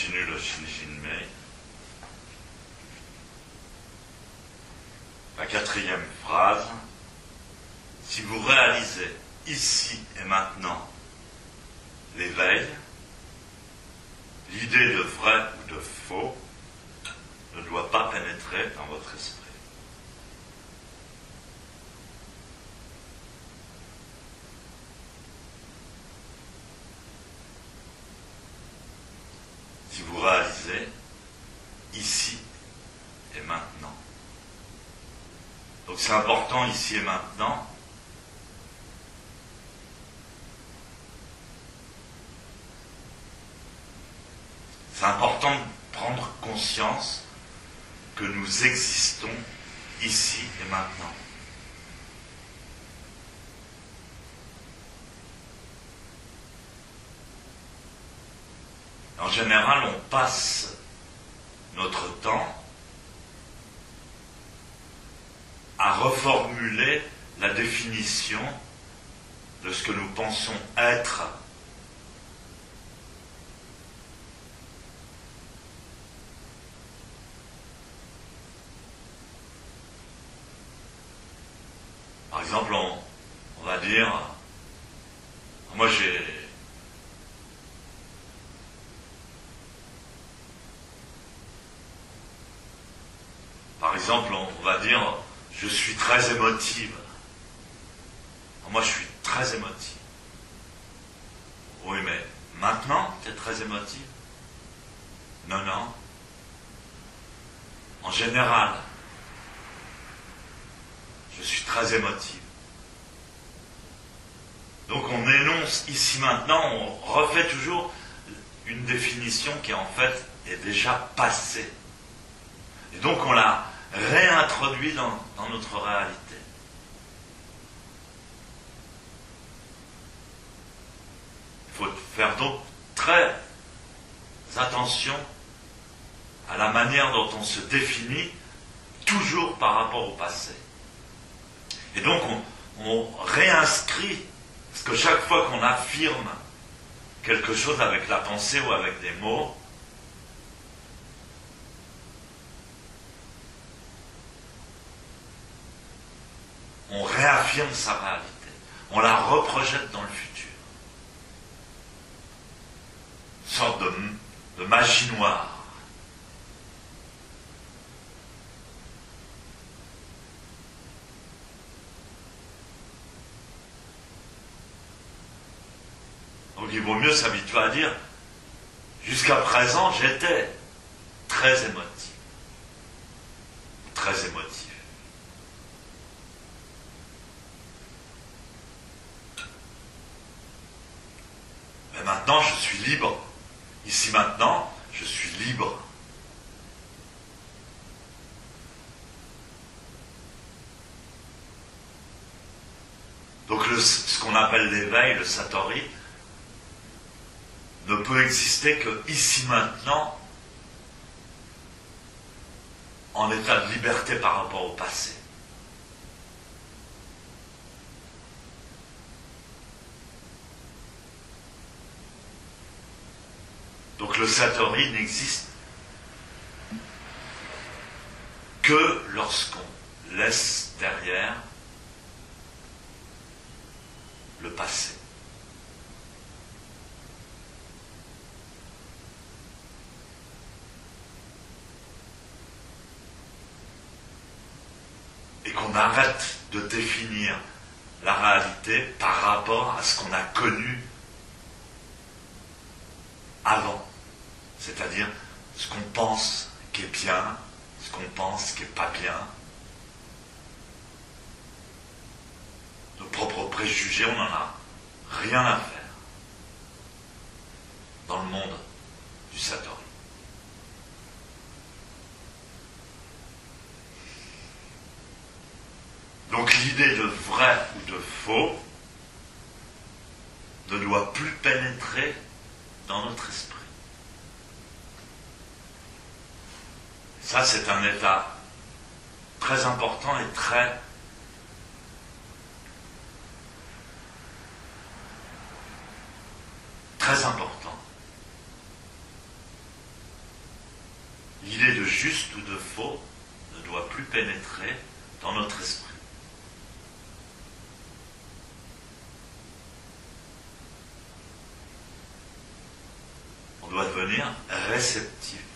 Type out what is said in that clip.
continue le. La quatrième phrase, si vous réalisez ici et maintenant l'éveil, l'idée de vrai ou de faux ne doit pas pénétrer dans votre esprit. Si vous réalisez ici et maintenant. Donc c'est important ici et maintenant C'est important de prendre conscience que nous existons ici et maintenant. En général, on passe notre temps à reformuler la définition de ce que nous pensons être. Par exemple, on, va dire, moi j'ai... Par exemple, on va dire, je suis très émotive. Moi, je suis très émotive. Oui, mais maintenant, tu es très émotive? Non, non. En général, je suis très émotive. Donc on énonce ici maintenant, on refait toujours une définition qui en fait est déjà passée. Et donc on la réintroduit dans, notre réalité. Il faut faire donc très attention à la manière dont on se définit toujours par rapport au passé. Et donc on, réinscrit, parce que chaque fois qu'on affirme quelque chose avec la pensée ou avec des mots, on réaffirme sa réalité, on la reprojette dans le futur. Une sorte de, de magie noire. Donc il vaut mieux s'habituer à dire, jusqu'à présent j'étais très émotif, très émotif. Mais je suis libre. Ici maintenant, je suis libre. Donc ce qu'on appelle l'éveil, le satori, ne peut exister que ici maintenant, en état de liberté par rapport au passé. Donc le Satori n'existe que lorsqu'on laisse derrière le passé. et qu'on arrête de définir la réalité par rapport à ce qu'on a connu avant. C'est-à-dire ce qu'on pense qui est bien, ce qu'on pense qui n'est pas bien. Nos propres préjugés, on n'en a rien à faire dans le monde du Satori. Donc l'idée de vrai ou de faux ne doit plus pénétrer dans notre esprit. Ça, c'est un état très important et très très important. juste ou de faux ne doit plus pénétrer dans notre esprit. On doit devenir réceptif